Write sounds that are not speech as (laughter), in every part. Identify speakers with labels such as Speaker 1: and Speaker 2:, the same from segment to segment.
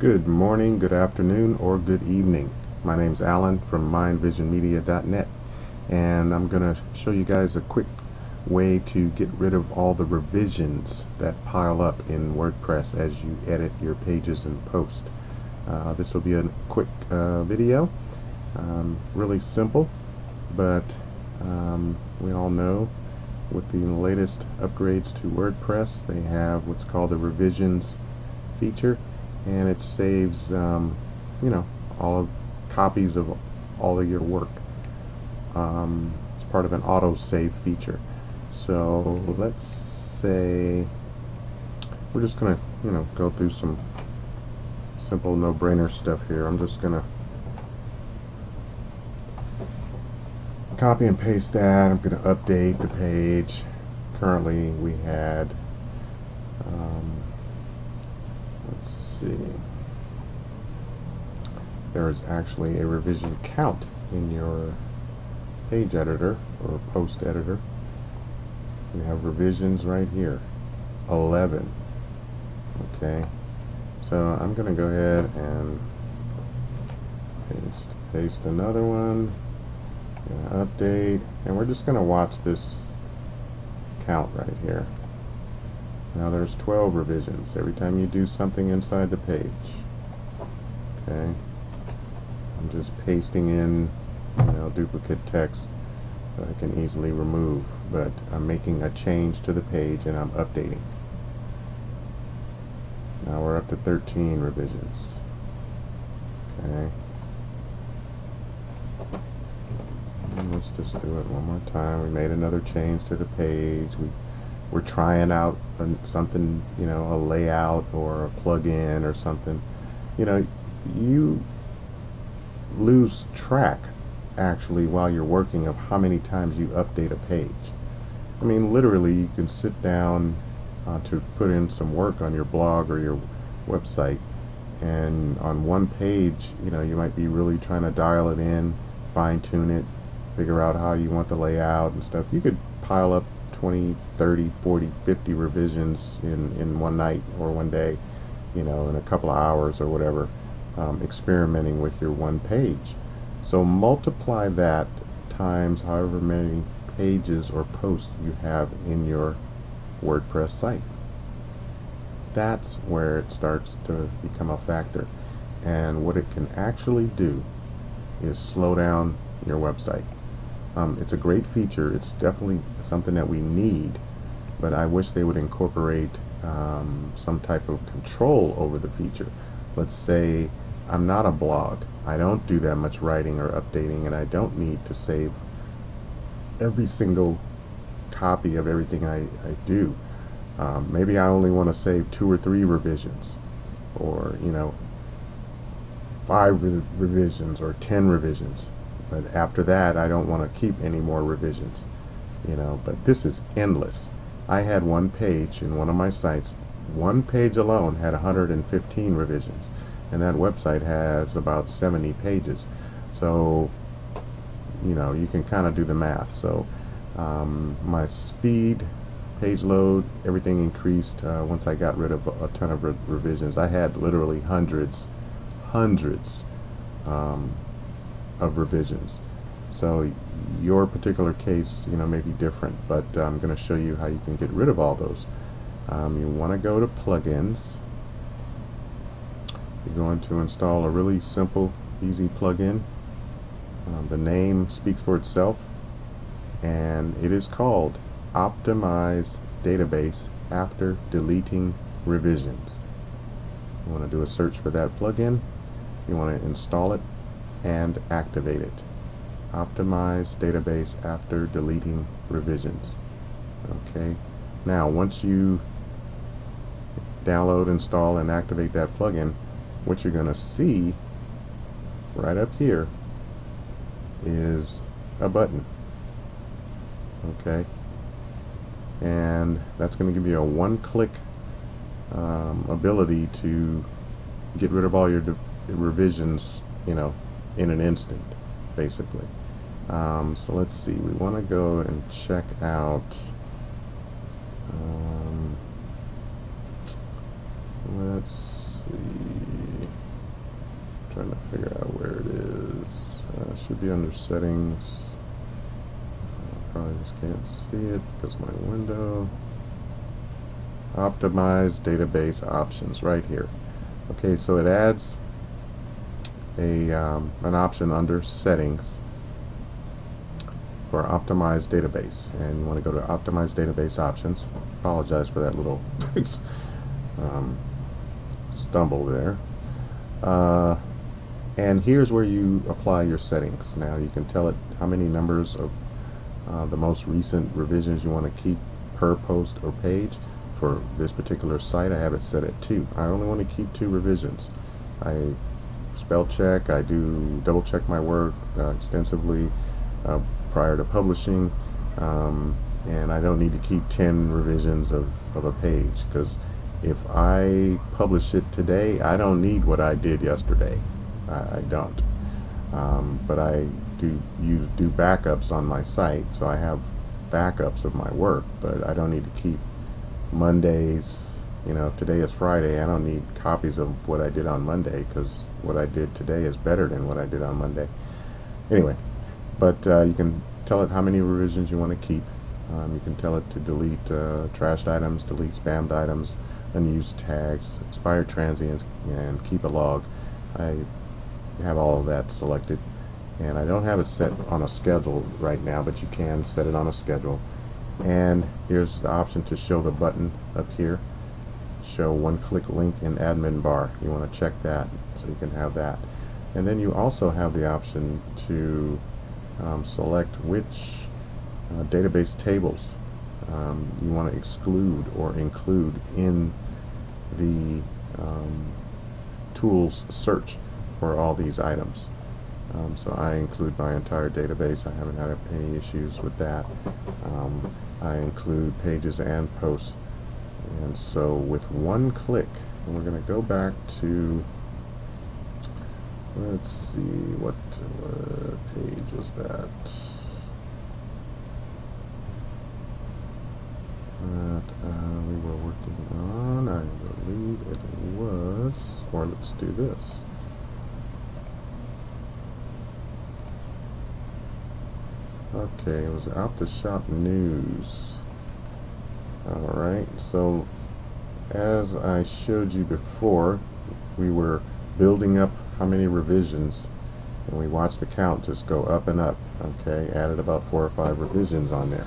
Speaker 1: Good morning, good afternoon, or good evening. My name's Allan from mindvisionmedia.net and I'm going to show you guys a quick way to get rid of all the revisions that pile up in WordPress as you edit your pages and post. Uh, this will be a quick uh, video, um, really simple, but um, we all know with the latest upgrades to WordPress they have what's called the revisions feature and it saves um, you know all of copies of all of your work. Um, it's part of an auto save feature. So let's say we're just gonna you know go through some simple no-brainer stuff here. I'm just gonna copy and paste that. I'm gonna update the page. Currently we had um, let's see. There is actually a revision count in your page editor or post editor. We have revisions right here. 11. Okay. So I'm going to go ahead and paste, paste another one. Update. And we're just going to watch this count right here. Now there's 12 revisions every time you do something inside the page. Okay. I'm just pasting in, you know, duplicate text that I can easily remove, but I'm making a change to the page and I'm updating. Now we're up to 13 revisions. Okay. And let's just do it one more time. We made another change to the page. We we're trying out something, you know, a layout or a plug-in or something, you know, you lose track actually while you're working of how many times you update a page. I mean, literally, you can sit down uh, to put in some work on your blog or your website, and on one page, you know, you might be really trying to dial it in, fine tune it, figure out how you want the layout and stuff. You could pile up 20, 30, 40, 50 revisions in, in one night or one day, you know, in a couple of hours or whatever, um, experimenting with your one page. So multiply that times however many pages or posts you have in your WordPress site. That's where it starts to become a factor. And what it can actually do is slow down your website. Um, it's a great feature. It's definitely something that we need, but I wish they would incorporate um, some type of control over the feature. Let's say I'm not a blog. I don't do that much writing or updating, and I don't need to save every single copy of everything I, I do. Um, maybe I only want to save two or three revisions, or, you know, five re revisions or ten revisions but after that I don't want to keep any more revisions you know but this is endless. I had one page in one of my sites one page alone had 115 revisions and that website has about 70 pages. So you know you can kind of do the math. So um, my speed page load everything increased uh, once I got rid of a ton of re revisions. I had literally hundreds hundreds um, of revisions. So your particular case, you know, may be different, but I'm going to show you how you can get rid of all those. Um, you want to go to plugins. You're going to install a really simple, easy plugin. Um, the name speaks for itself, and it is called Optimize Database After Deleting Revisions. You want to do a search for that plugin. You want to install it and activate it. Optimize database after deleting revisions. Okay. Now, once you download, install, and activate that plugin, what you're going to see right up here is a button. Okay. And that's going to give you a one-click um, ability to get rid of all your revisions, you know, in an instant, basically. Um, so let's see, we want to go and check out, um, let's see, trying to figure out where it is. Uh, should be under settings. I probably just can't see it because my window. Optimize database options right here. Okay, so it adds a um, an option under settings for optimized database. And you want to go to optimized database options. Apologize for that little (laughs) um, stumble there. Uh, and here's where you apply your settings. Now you can tell it how many numbers of uh, the most recent revisions you want to keep per post or page. For this particular site I have it set at two. I only want to keep two revisions. I spell check. I do double check my work uh, extensively uh, prior to publishing. Um, and I don't need to keep 10 revisions of, of a page because if I publish it today I don't need what I did yesterday. I, I don't. Um, but I do you do backups on my site so I have backups of my work but I don't need to keep Mondays you know if today is Friday I don't need copies of what I did on Monday because what I did today is better than what I did on Monday anyway but uh, you can tell it how many revisions you want to keep. Um, you can tell it to delete uh, trashed items, delete spammed items, unused tags, expired transients, and keep a log. I have all of that selected. And I don't have it set on a schedule right now, but you can set it on a schedule. And here's the option to show the button up here. Show one-click link in admin bar. You want to check that so you can have that. And then you also have the option to um, select which uh, database tables um, you want to exclude or include in the um, tools search for all these items. Um, so I include my entire database. I haven't had any issues with that. Um, I include pages and posts. And so with one click, we're going to go back to Let's see, what uh, page was that? That uh, we were working on, I believe it was, or let's do this. Okay, it was out the shop news. Alright, so as I showed you before, we were building up how many revisions and we watched the count just go up and up okay? Added about four or five revisions on there.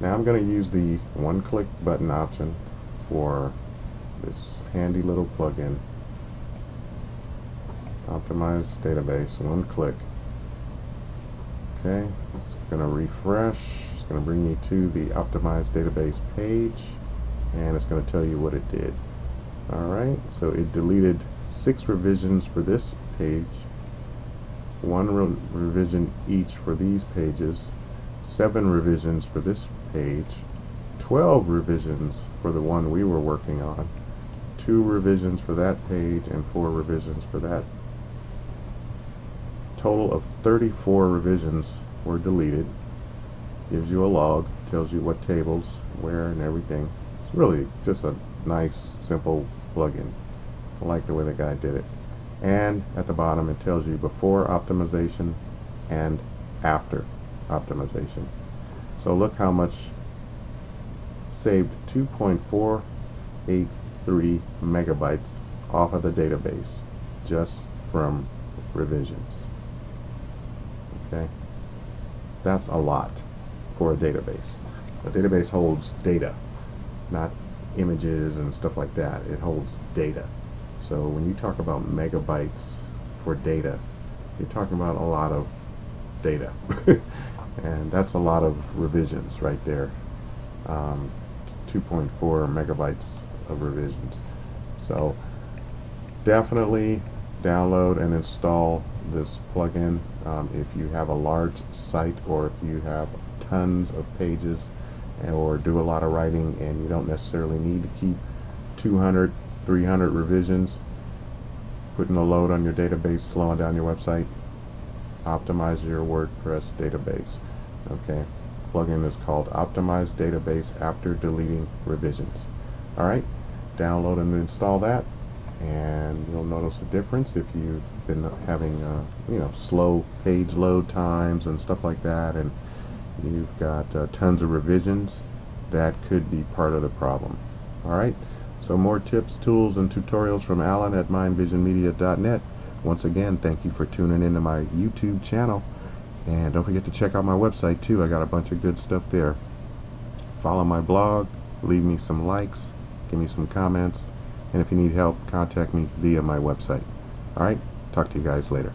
Speaker 1: Now I'm going to use the one click button option for this handy little plugin. Optimize database one click okay it's going to refresh it's going to bring you to the optimized database page and it's going to tell you what it did alright so it deleted six revisions for this page, one re revision each for these pages, seven revisions for this page, 12 revisions for the one we were working on, two revisions for that page, and four revisions for that. Total of 34 revisions were deleted. Gives you a log, tells you what tables, where, and everything. It's really just a nice, simple plugin. I like the way the guy did it. And at the bottom it tells you before optimization and after optimization. So look how much saved 2.483 megabytes off of the database just from revisions. Okay? That's a lot for a database. A database holds data, not images and stuff like that. It holds data. So when you talk about megabytes for data, you're talking about a lot of data. (laughs) and that's a lot of revisions right there. Um, 2.4 megabytes of revisions. So definitely download and install this plugin um, if you have a large site or if you have tons of pages or do a lot of writing and you don't necessarily need to keep 200 300 revisions, putting a load on your database, slowing down your website, optimize your WordPress database. Okay, plugin is called Optimize Database after deleting revisions. All right, download and install that, and you'll notice a difference if you've been having uh, you know slow page load times and stuff like that and you've got uh, tons of revisions that could be part of the problem. Alright so more tips tools and tutorials from Allan at mindvisionmedia.net once again thank you for tuning into my YouTube channel and don't forget to check out my website too. I got a bunch of good stuff there. Follow my blog leave me some likes give me some comments and if you need help, contact me via my website. Alright, talk to you guys later.